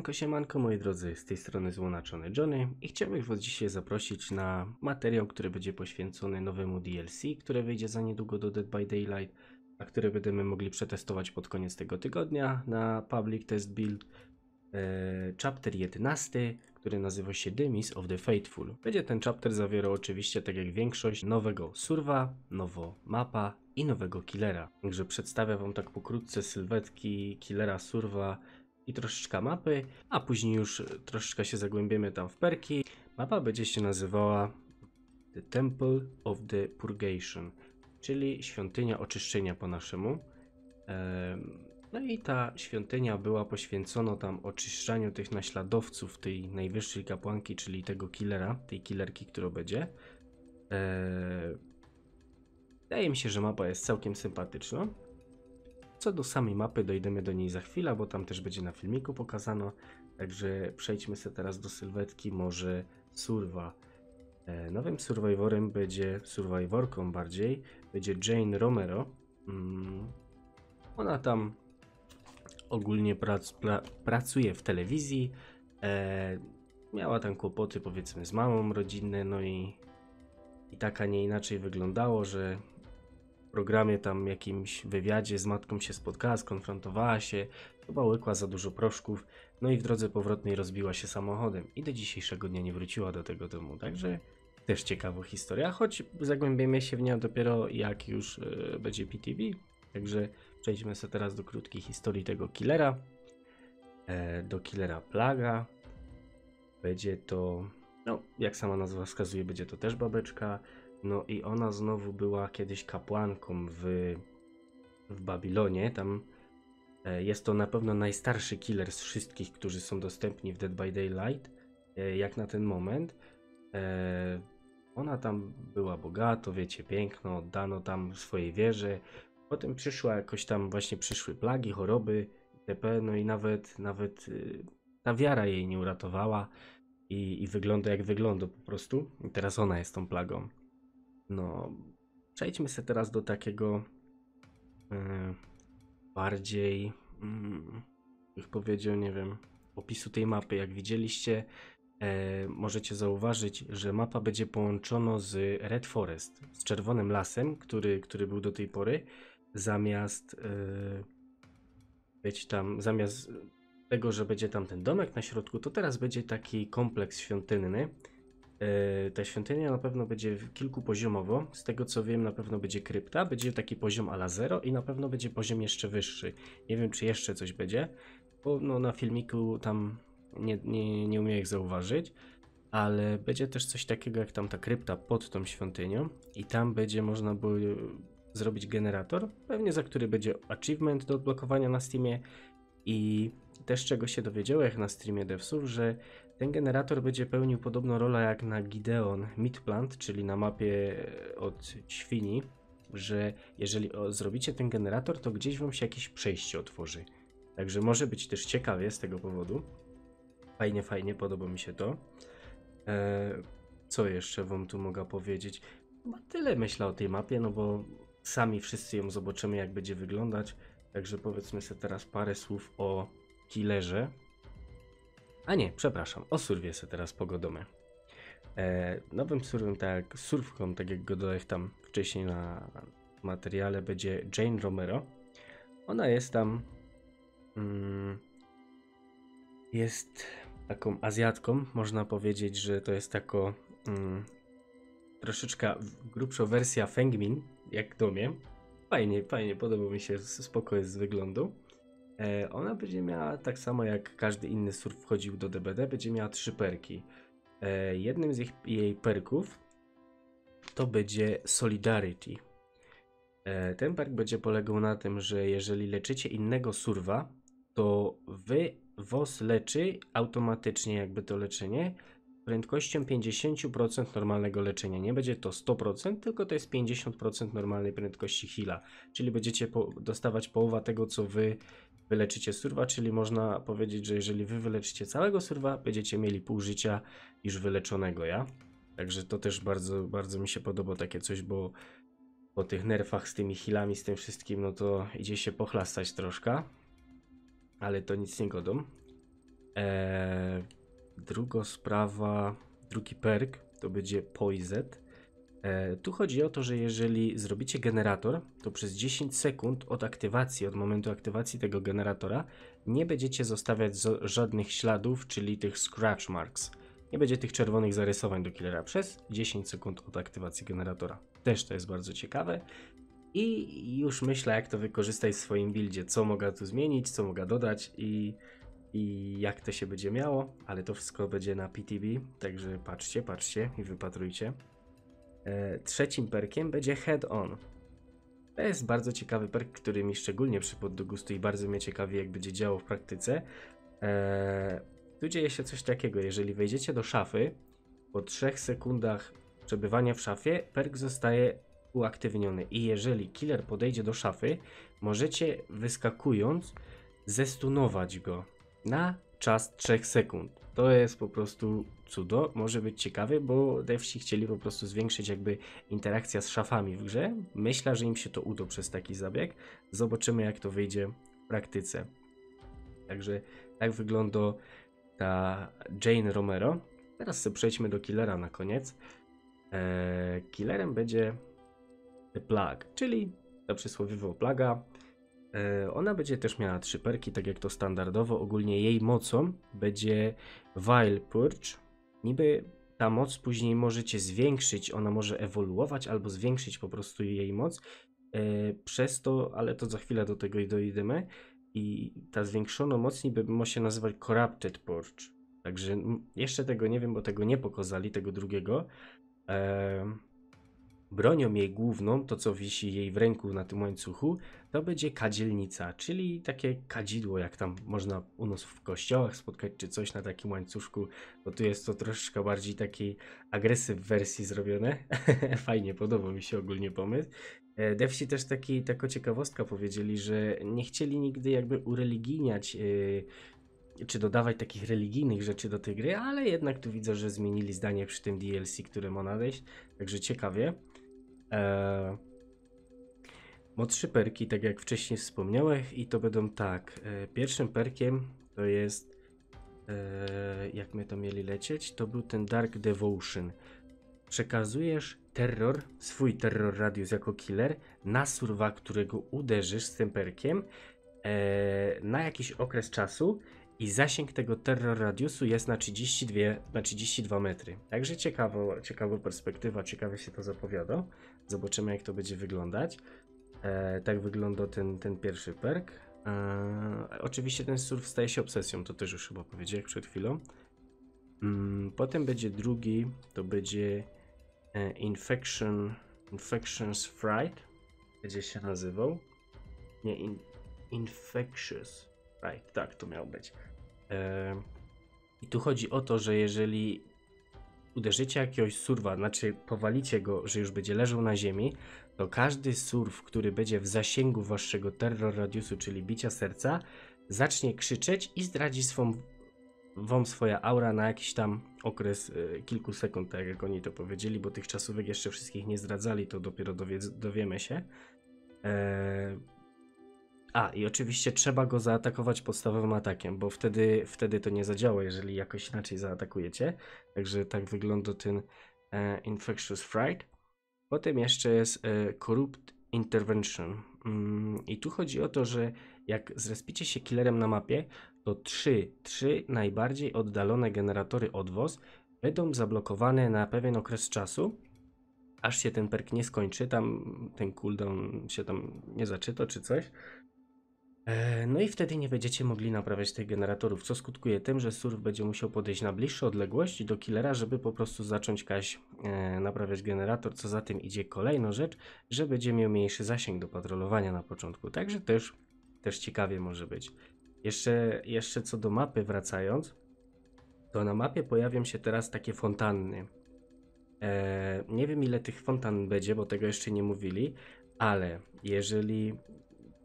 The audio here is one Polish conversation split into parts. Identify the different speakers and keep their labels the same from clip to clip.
Speaker 1: Siemanko, siemanko moi drodzy, z tej strony Złonaczony Johnny i chciałbym was dzisiaj zaprosić na materiał, który będzie poświęcony nowemu DLC, które wyjdzie za niedługo do Dead by Daylight, a które będziemy mogli przetestować pod koniec tego tygodnia na Public Test Build. E, chapter 11, który nazywa się Demis of the Faithful. Będzie ten chapter zawierał oczywiście, tak jak większość, nowego surwa, nowo mapa i nowego killera. Także przedstawię wam tak pokrótce sylwetki killera surwa i troszeczkę mapy, a później już troszeczkę się zagłębimy tam w perki. Mapa będzie się nazywała The Temple of the Purgation, czyli świątynia oczyszczenia po naszemu. Em, No i ta świątynia była poświęcona tam oczyszczaniu tych naśladowców tej najwyższej kapłanki, czyli tego killera, tej killerki, która będzie. Eee, Wydaje mi się, że mapa jest całkiem sympatyczna. Co do samej mapy, dojdziemy do niej za chwilę, bo tam też będzie na filmiku pokazano. Także przejdźmy sobie teraz do sylwetki, może surwa. E, nowym survivorem będzie, survivorką bardziej, będzie Jane Romero. Mm, ona tam ogólnie prac, pra, pracuje w telewizji. E, miała tam kłopoty powiedzmy z mamą rodzinne, no i, i tak, a nie inaczej wyglądało, że programie tam jakimś wywiadzie z matką się spotkała, skonfrontowała się, chyba łykła za dużo proszków, no i w drodze powrotnej rozbiła się samochodem i do dzisiejszego dnia nie wróciła do tego domu, także też ciekawa historia, choć zagłębimy się w nią dopiero jak już e, będzie PTV, także przejdźmy sobie teraz do krótkiej historii tego killera, e, do killera Plaga, będzie to, no jak sama nazwa wskazuje, będzie to też babeczka, no i ona znowu była kiedyś kapłanką w, w Babilonie. Tam e, jest to na pewno najstarszy killer z wszystkich, którzy są dostępni w Dead by Daylight, e, jak na ten moment. E, ona tam była bogato, wiecie, piękno, oddano tam swojej wierze. Potem przyszła jakoś tam właśnie przyszły plagi, choroby, itp. No i nawet, nawet y, ta wiara jej nie uratowała i, i wygląda jak wygląda po prostu. I teraz ona jest tą plagą. No, przejdźmy sobie teraz do takiego e, bardziej, bych powiedział, nie wiem, opisu tej mapy. Jak widzieliście, e, możecie zauważyć, że mapa będzie połączona z Red Forest, z czerwonym lasem, który, który był do tej pory, zamiast e, być tam, zamiast tego, że będzie tam ten domek na środku, to teraz będzie taki kompleks świątynny. E, Ta świątynia na pewno będzie kilkupoziomowo. Z tego co wiem, na pewno będzie krypta, będzie taki poziom ala 0 i na pewno będzie poziom jeszcze wyższy. Nie wiem, czy jeszcze coś będzie, bo no, na filmiku tam nie, nie, nie umiem zauważyć, ale będzie też coś takiego jak tam ta krypta pod tą świątynią i tam będzie można było zrobić generator, pewnie za który będzie achievement do odblokowania na Steamie i też czego się dowiedziałem na streamie devsów, że ten generator będzie pełnił podobną rolę jak na Gideon Midplant, czyli na mapie e, od świni, że jeżeli zrobicie ten generator, to gdzieś wam się jakieś przejście otworzy. Także może być też ciekawie z tego powodu. Fajnie, fajnie, podoba mi się to. E, co jeszcze wam tu mogę powiedzieć? Tyle myślę o tej mapie, no bo sami wszyscy ją zobaczymy, jak będzie wyglądać. Także powiedzmy sobie teraz parę słów o killerze. A nie, przepraszam, o surwie sobie teraz pogodomy. E, nowym surwem, tak jak surfką, tak jak go tam wcześniej na materiale, będzie Jane Romero. Ona jest tam. Mm, jest taką Azjatką. Można powiedzieć, że to jest tako. Mm, troszeczkę grubsza wersja Fengmin, jak domie. Fajnie, fajnie, podoba mi się, spoko z wyglądu. E, ona będzie miała tak samo jak każdy inny surf wchodził do DBD, będzie miała trzy perki. E, jednym z jej perków to będzie Solidarity. E, ten perk będzie polegał na tym, że jeżeli leczycie innego surwa, to wy was leczy automatycznie jakby to leczenie prędkością 50% normalnego leczenia. Nie będzie to 100%, tylko to jest 50% normalnej prędkości heala. Czyli będziecie po, dostawać połowa tego, co wy wyleczycie surwa, czyli można powiedzieć, że jeżeli wy wyleczycie całego surwa, będziecie mieli pół życia już wyleczonego, ja? Także to też bardzo, bardzo mi się podoba takie coś, bo po tych nerfach z tymi healami, z tym wszystkim, no to idzie się pochlastać troszkę. Ale to nic nie godą. Eee, druga sprawa, drugi perk to będzie Poizet. E, tu chodzi o to, że jeżeli zrobicie generator, to przez 10 sekund od aktywacji, od momentu aktywacji tego generatora, nie będziecie zostawiać żadnych śladów, czyli tych scratch marks. Nie będzie tych czerwonych zarysowań do killera przez 10 sekund od aktywacji generatora. Też to jest bardzo ciekawe. I już myślę, jak to wykorzystać w swoim buildzie, co mogę tu zmienić, co mogę dodać i, i jak to się będzie miało, ale to wszystko będzie na PTB, także patrzcie, patrzcie i wypatrujcie. E, trzecim perkiem będzie Head On. To jest bardzo ciekawy perk, który mi szczególnie przypadł do gustu i bardzo mnie ciekawi, jak będzie działał w praktyce. E, tu dzieje się coś takiego, jeżeli wejdziecie do szafy, po 3 sekundach przebywania w szafie, perk zostaje uaktywniony i jeżeli killer podejdzie do szafy, możecie wyskakując zestunować go na czas 3 sekund. To jest po prostu cudo, może być ciekawy, bo devsi chcieli po prostu zwiększyć jakby interakcja z szafami w grze. Myślę, że im się to uda przez taki zabieg. Zobaczymy jak to wyjdzie w praktyce. Także tak wygląda ta Jane Romero. Teraz sobie przejdźmy do killera na koniec. Eee, killerem będzie The Plug, czyli ta przysłowiowa plaga. Eee, ona będzie też miała trzy perki, tak jak to standardowo. Ogólnie jej mocą będzie Vile Purge. Niby ta moc później możecie zwiększyć, ona może ewoluować albo zwiększyć po prostu jej moc. Eee, przez to, ale to za chwilę do tego i dojdziemy. I ta zwiększona moc niby ma się nazywać Corrupted Purge. Także jeszcze tego nie wiem, bo tego nie pokazali, tego drugiego. Eee, bronią jej główną, to co wisi jej w ręku na tym łańcuchu, to będzie kadzielnica, czyli takie kadzidło, jak tam można u nas w kościołach spotkać, czy coś na takim łańcuszku, bo tu jest to troszeczkę bardziej takiej agresyw wersji zrobione. Fajnie, podoba mi się ogólnie pomysł. E, Devsi też taki, taką ciekawostka powiedzieli, że nie chcieli nigdy jakby ureligijniać yy, czy dodawać takich religijnych rzeczy do tej gry, ale jednak tu widzę, że zmienili zdanie przy tym DLC, które ma nadejść, także ciekawie. Eee, ma trzy perki, tak jak wcześniej wspomniałem, i to będą tak. E, pierwszym perkiem to jest, e, jak my to mieli lecieć, to był ten Dark Devotion. Przekazujesz terror, swój terror radius jako killer na surwa, którego uderzysz z tym perkiem e, na jakiś okres czasu i zasięg tego terror radiusu jest na 32, na 32 metry. Także ciekawa, ciekawa perspektywa, ciekawie się to zapowiada. Zobaczymy jak to będzie wyglądać. E, tak wygląda ten, ten pierwszy perk. E, oczywiście ten surf staje się obsesją, to też już chyba powiedziałem przed chwilą. Mm, potem będzie drugi, to będzie e, Infection, Infections Fright, będzie się nazywał. Nie, in, Infectious Fright, tak to miał być. E, I tu chodzi o to, że jeżeli uderzycie jakiegoś surwa, znaczy powalicie go, że już będzie leżał na ziemi, to każdy surf, który będzie w zasięgu waszego terror radiusu, czyli bicia serca, zacznie krzyczeć i zdradzi swą, wam swoja aura na jakiś tam okres y, kilku sekund, tak jak oni to powiedzieli, bo tych czasówek jeszcze wszystkich nie zdradzali, to dopiero dowie, dowiemy się. Eee, a, i oczywiście trzeba go zaatakować podstawowym atakiem, bo wtedy, wtedy to nie zadziała, jeżeli jakoś inaczej zaatakujecie. Także tak wygląda ten e, Infectious Fright. Potem jeszcze jest e, Corrupt Intervention. Mm, I tu chodzi o to, że jak zrespicie się killerem na mapie, to trzy, trzy najbardziej oddalone generatory odwoz będą zablokowane na pewien okres czasu, aż się ten perk nie skończy, tam ten cooldown się tam nie zaczyta czy coś. E, no i wtedy nie będziecie mogli naprawiać tych generatorów, co skutkuje tym, że surf będzie musiał podejść na bliższe odległości do killera, żeby po prostu zacząć kaś e, naprawiać generator, co za tym idzie kolejna rzecz, że będzie miał mniejszy zasięg do patrolowania na początku, także też, też ciekawie może być. Jeszcze, jeszcze co do mapy wracając, to na mapie pojawią się teraz takie fontanny. E, nie wiem ile tych fontan będzie, bo tego jeszcze nie mówili, ale jeżeli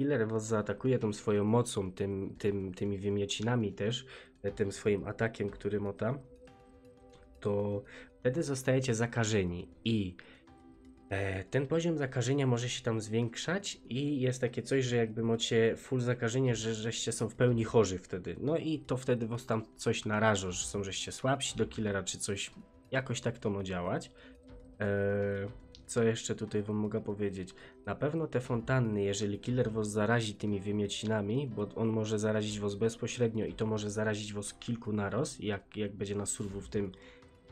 Speaker 1: Killer was zaatakuje tą swoją mocą, tym, tym, tymi wymiecinami też, e, tym swoim atakiem, który mota, to wtedy zostajecie zakażeni i E, Ten poziom zakażenia może się tam zwiększać i jest takie coś, że jakby macie full zakażenie, że żeście są w pełni chorzy wtedy. No i to wtedy was tam coś naraża, że są żeście słabsi do killera czy coś. Jakoś tak to ma działać. E, Co jeszcze tutaj wam mogę powiedzieć? Na pewno te fontanny, jeżeli killer was zarazi tymi wymiocinami, bo on może zarazić was bezpośrednio i to może zarazić was kilku naraz, jak, jak będzie na surwu w tym,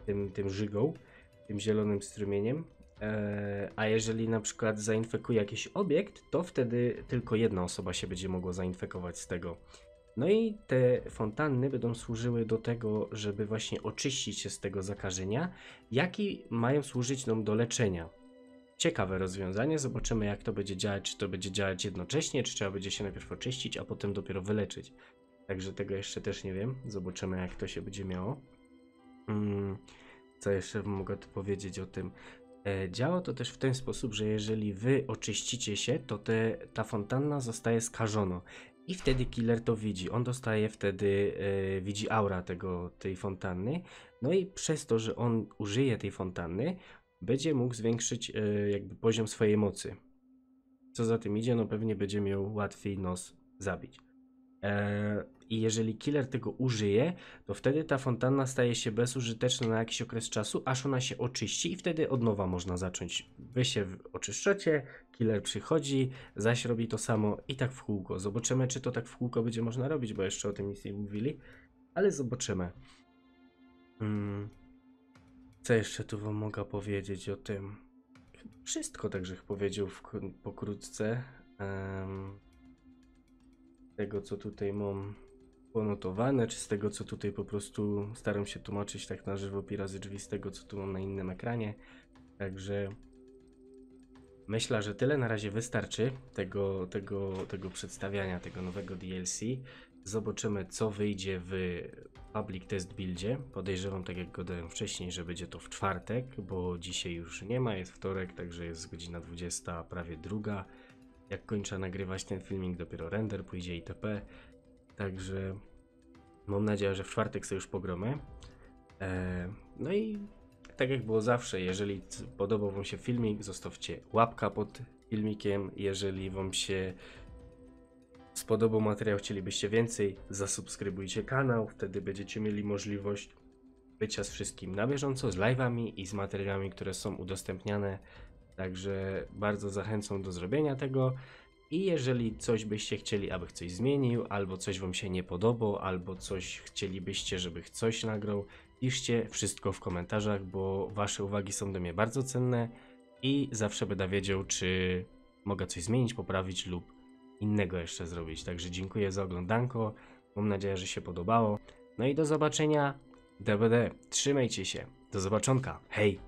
Speaker 1: tym, tym żygą, tym zielonym strumieniem. Eee, a jeżeli na przykład zainfekuje jakiś obiekt, to wtedy tylko jedna osoba się będzie mogła zainfekować z tego. No i te fontanny będą służyły do tego, żeby właśnie oczyścić się z tego zakażenia, jak i mają służyć nam do leczenia. Ciekawe rozwiązanie, zobaczymy jak to będzie działać, czy to będzie działać jednocześnie, czy trzeba będzie się najpierw oczyścić, a potem dopiero wyleczyć. Także tego jeszcze też nie wiem, zobaczymy jak to się będzie miało. Mm, co jeszcze mogę tu powiedzieć o tym? E, Działa to też w ten sposób, że jeżeli wy oczyścicie się, to te, ta fontanna zostaje skażona. I wtedy killer to widzi. On dostaje wtedy, e, widzi aura tego, tej fontanny. No i przez to, że on użyje tej fontanny, będzie mógł zwiększyć e, jakby poziom swojej mocy. Co za tym idzie, no pewnie będzie miał łatwiej nos zabić. E, I jeżeli killer tego użyje, to wtedy ta fontanna staje się bezużyteczna na jakiś okres czasu, aż ona się oczyści i wtedy od nowa można zacząć. Wy się oczyszczacie, killer przychodzi, zaś robi to samo i tak w kółko. Zobaczymy, czy to tak w kółko będzie można robić, bo jeszcze o tym nic nie mówili, ale zobaczymy. Mm. Co jeszcze tu wam mogę powiedzieć o tym? Wszystko także powiedział w, pokrótce. Em, tego, co tutaj mam ponotowane, czy z tego, co tutaj po prostu staram się tłumaczyć tak na żywo pi razy drzwi z tego, co tu mam na innym ekranie. Także myślę, że tyle na razie wystarczy tego, tego, tego przedstawiania tego nowego DLC. Zobaczymy, co wyjdzie w Public Test Buildzie. Podejrzewam, tak jak gadałem wcześniej, że będzie to w czwartek, bo dzisiaj już nie ma, jest wtorek, także jest godzina 20, prawie druga jak kończę nagrywać ten filmik, dopiero render pójdzie itp. Także mam nadzieję, że w czwartek sobie już pogromy. E, no i tak jak było zawsze, jeżeli podobał Wam się filmik, zostawcie łapka pod filmikiem. Jeżeli Wam się spodobał materiał, chcielibyście więcej, zasubskrybujcie kanał, wtedy będziecie mieli możliwość bycia z wszystkim na bieżąco, z live'ami i z materiałami, które są udostępniane. Także bardzo zachęcam do zrobienia tego. I jeżeli coś byście chcieli, aby coś zmienił, albo coś wam się nie podobało, albo coś chcielibyście, żeby coś nagrał, piszcie wszystko w komentarzach, bo wasze uwagi są do mnie bardzo cenne i zawsze będę wiedział, czy mogę coś zmienić, poprawić lub innego jeszcze zrobić. Także dziękuję za oglądanko. Mam nadzieję, że się podobało. No i do zobaczenia. DBD. Trzymajcie się. Do zobaczonka. Hej!